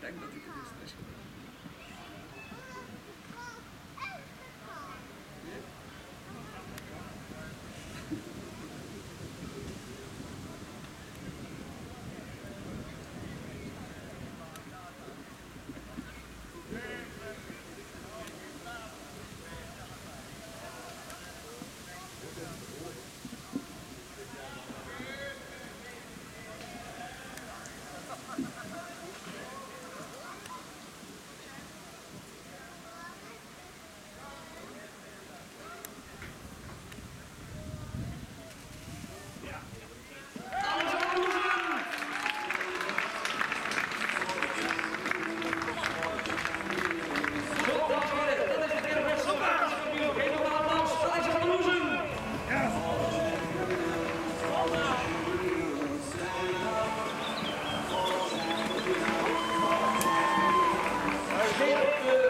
Tak, do tych jesteś. Obrigado.